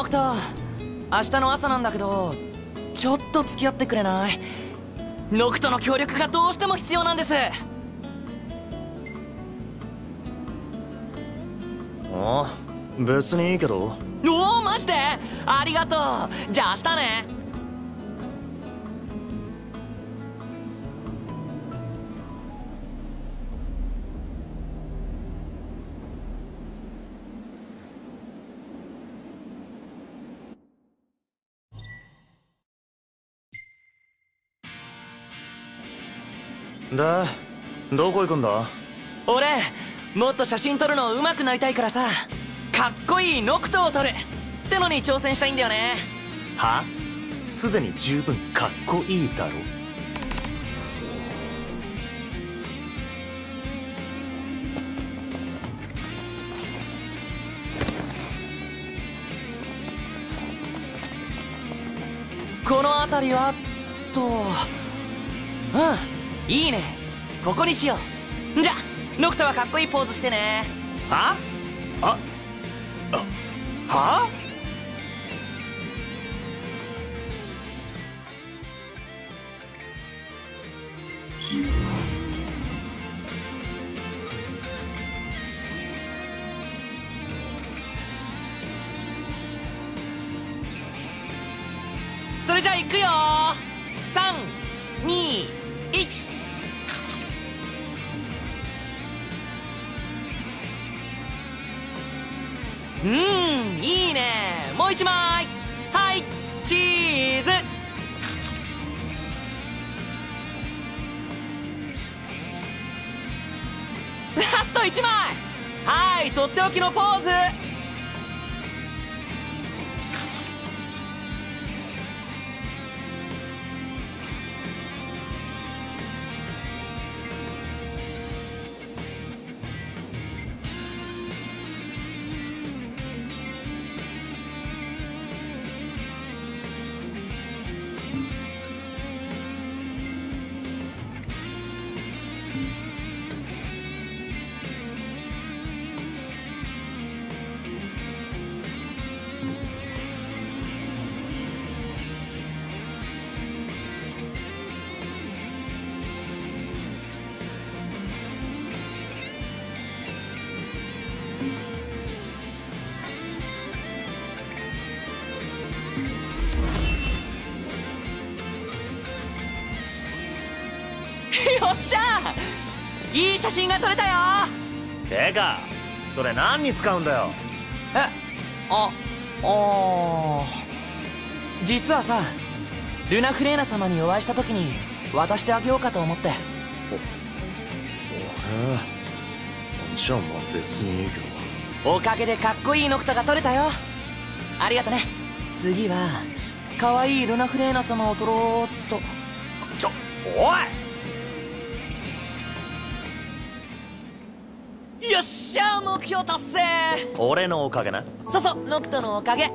ノクト明日の朝なんだけどちょっと付き合ってくれない？ノクトの協力がどうしても必要なんです。あ別にいいけど。おおマジで？ありがとう。じゃあ明日ねでどこ行くんだ？俺もっと写真撮るの上手くなりたいからさ。かっこいいノクトを撮る。ってのに挑戦したいんだよね。は？すでに十分かっこいいだろ。この辺りはとうんいいね。ここにしよう。じゃノクトはかっこいいポーズしてね。は？あ？あ？は？それじゃあ行くよ321うんいいね。もう一枚。はいチーズ。ラスト1枚。はいとっておきのポーズ。っしゃいい写真が撮れたよ。てかそれ何に使うんだよ？えああ実はさルナ・フレーナ様にお会いした時に渡してあげようかと思って。へえじゃあまあ別にいいけどおかげでかっこいいノクトが撮れたよありがとね次は可愛いルナ・フレーナ様を撮ろうっとちょおいしゃ目標達成。俺のおかげな。そうそうノクトのおかげ